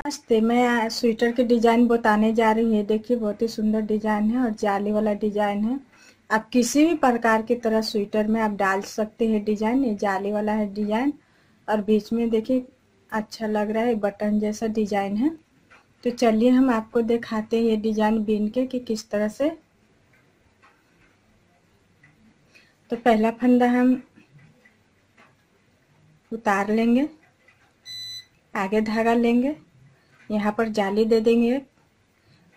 नमस्ते, मैं स्वेटर के डिज़ाइन बताने जा रही है। देखिए, बहुत ही सुंदर डिज़ाइन है और जाली वाला डिज़ाइन है। आप किसी भी प्रकार की तरह स्वेटर में आप डाल सकते हैं डिज़ाइन। ये जाली वाला है डिज़ाइन और बीच में देखिए अच्छा लग रहा है, बटन जैसा डिज़ाइन है। तो चलिए, हम आपको दिखाते हैं ये डिज़ाइन बीन के कि किस तरह से। तो पहला फंदा हम उतार लेंगे, आगे धागा लेंगे। यहाँ पर जाली दे देंगे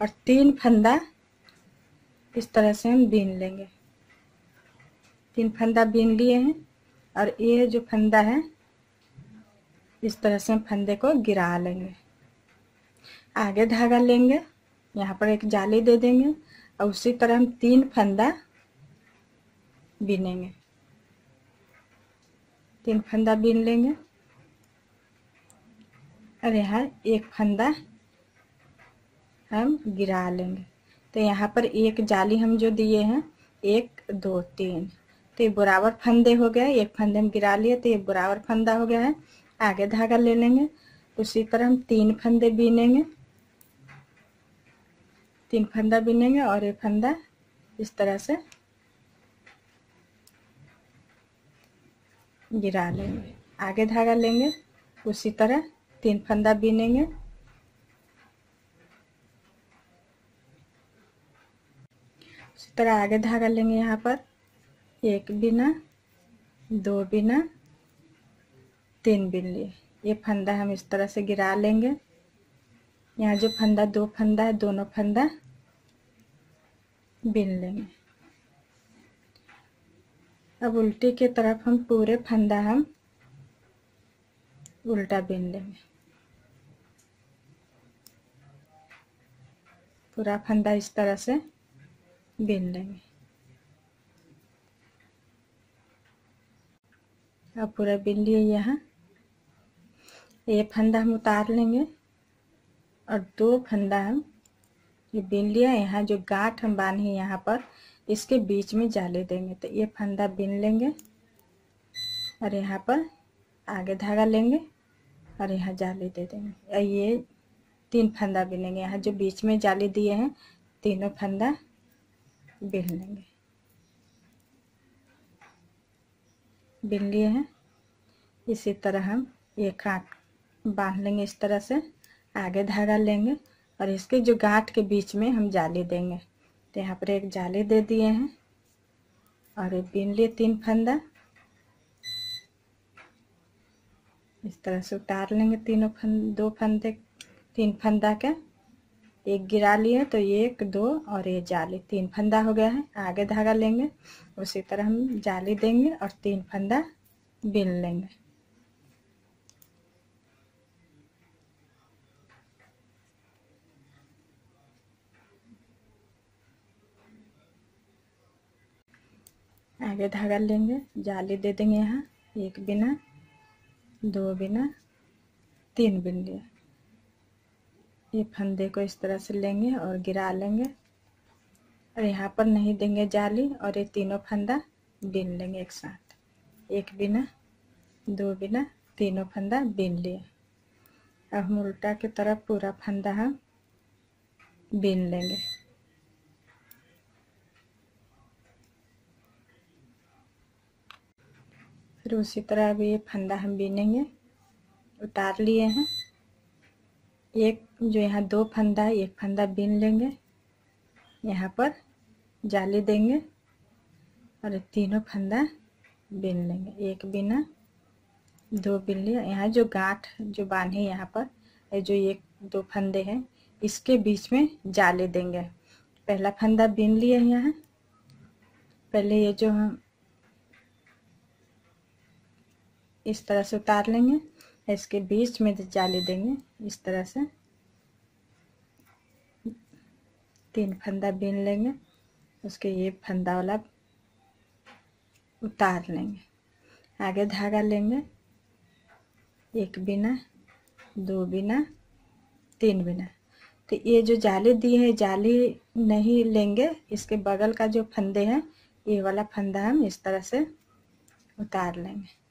और तीन फंदा इस तरह से हम बीन लेंगे। तीन फंदा बीन लिए हैं, और ये जो फंदा है, इस तरह से हम फंदे को गिरा लेंगे। आगे धागा लेंगे, यहाँ पर एक जाली दे देंगे, और उसी तरह हम तीन फंदा बीनेंगे। तीन फंदा बीन लेंगे। और यहाँ एक फंदा हम गिरा लेंगे। तो यहाँ पर एक जाली हम जो दिए हैं, एक, दो, तीन। तो ये बराबर फंदे हो गए, एक फंदे हम गिरा लिए तो ये बराबर फंदा हो गया है। आगे धागा ले लेंगे, उसी तरह हम तीन फंदे बीनेंगे। तीन फंदा बीनेंगे और एक फंदा इस तरह से गिरा लेंगे। आगे धागा लेंगे, उसी तरह तीन फंदा बीनेंगे। उसी तरह आगे धागा लेंगे यहाँ पर। एक बिना, दो बिना, तीन बिन लिए ये फंदा हम इस तरह से गिरा लेंगे। यहाँ जो फंदा, दो फंदा है, दोनों फंदा बिन लेंगे। अब उल्टी की तरफ़ हम पूरे फंदा हम उल्टा बिन लेंगे। पूरा फंदा इस तरह से बिन लेंगे। अब पूरा बिन लिए यहाँ। ये फंदा हम उतार लेंगे और दो फंदा हम ये बिन लिया, यहाँ जो गांठ हम बांधे यहाँ पर, इसके बीच में जाले देंगे। तो ये फंदा बिन लेंगे और यहाँ पर आगे धागा लेंगे और यहाँ जाले दे देंगे। ये तीन फंदा बिनेंगे। यहाँ जो बीच में जाली दिए हैं, तीनों फंदा बिन लेंगे। बिन लिए हैं। इसी तरह हम एक गाँठ बाँध लेंगे इस तरह से। आगे धागा लेंगे और इसके जो गांठ के बीच में हम जाली देंगे। तो यहाँ पर एक जाली दे दिए हैं और बिन लिए तीन फंदा। इस तरह से उतार लेंगे तीनों फंद दो फंदे। तीन फंदा के। एक गिरा लिए तो एक, दो और ये जाली। तीन फंदा हो गया है, आगे धागा लेंगे, उसी तरह हम जाली देंगे और तीन फंदा बिन लेंगे। आगे धागा लेंगे, जाली दे देंगे यहाँ, एक बिना, दो बिना, तीन बिन लिया। ये फंदे को इस तरह से लेंगे और गिरा लेंगे। और यहाँ पर नहीं देंगे जाली और ये तीनों फंदा बिन लेंगे एक साथ। एक बिना, दो बिना, तीनों फंदा बिन लिए। अब हम उल्टा की तरफ़ पूरा फंदा हम बिन लेंगे। फिर उसी तरह अभी ये फंदा हम बिनेंगे। उतार लिए हैं। एक जो यहाँ दो फंदा है एक फंदा बीन लेंगे। यहाँ पर जाली देंगे और तीनों फंदा बीन लेंगे। एक बिना, दो बिन लिया यहाँ जो गांठ जो बांधे यहाँ पर जो एक दो फंदे हैं, इसके बीच में जाली देंगे। पहला फंदा बीन लिए यहाँ। पहले ये जो हम इस तरह से उतार लेंगे। इसके बीच में जाली देंगे इस तरह से। तीन फंदा बीन लेंगे, उसके ये फंदा वाला उतार लेंगे। आगे धागा लेंगे, एक बिना, दो बिना, तीन बिना। तो ये जो जाली दी है, जाली नहीं लेंगे, इसके बगल का जो फंदे हैं, ये वाला फंदा हम इस तरह से उतार लेंगे।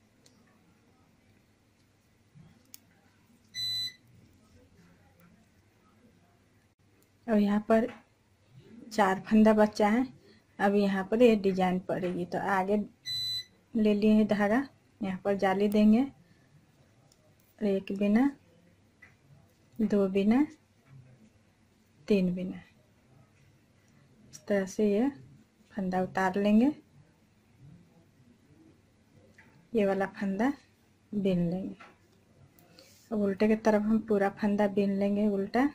और यहाँ पर चार फंदा बच्चा है। अब यहाँ पर ये डिज़ाइन पड़ेगी। तो आगे ले लिए हैं धागा। यहाँ पर जाली देंगे। एक बिना, दो बिना, तीन बिना। इस तरह से ये फंदा उतार लेंगे। ये वाला फंदा बिन लेंगे। अब उल्टे की तरफ़ हम पूरा फंदा बिन लेंगे, उल्टा।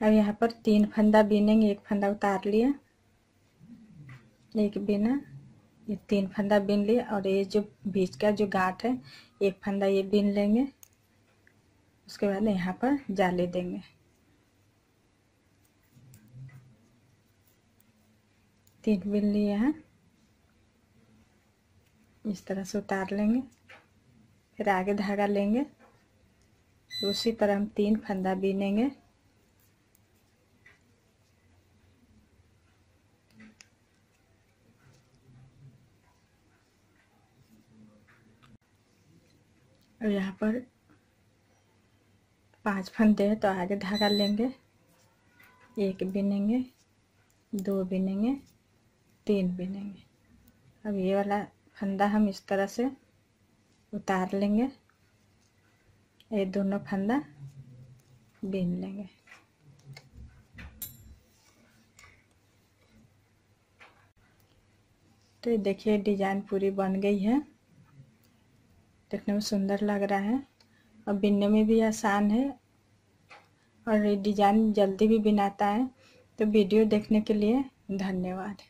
अब यहाँ पर तीन फंदा बीनेंगे, एक फंदा उतार लिया, एक बिना, ये तीन फंदा बीन लिए और ये जो बीच का जो गांठ है, एक फंदा ये बीन लेंगे, उसके बाद यहाँ पर जाले देंगे। तीन बिन लिए हैं, इस तरह से उतार लेंगे, फिर आगे धागा लेंगे, उसी तरह हम तीन फंदा बीनेंगे। और यहाँ पर पाँच फंदे हैं तो आगे धागा लेंगे। एक बिनेंगे, दो बिनेंगे, तीन बिनेंगे। अब ये वाला फंदा हम इस तरह से उतार लेंगे। ये दोनों फंदा बिन लेंगे। तो ये देखिए, डिज़ाइन पूरी बन गई है। देखने में सुंदर लग रहा है और बिनने में भी आसान है और ये डिज़ाइन जल्दी भी बिनाता है। तो वीडियो देखने के लिए धन्यवाद।